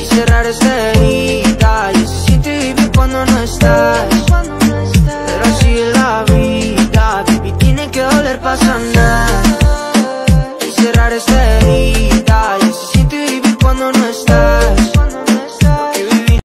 Y cerrar esta herida Yo sé si te vive cuando no estás. Pero así es la vida Baby, tiene que doler para sanar Y cerrar esta herida Yo sé si te vive cuando no estás.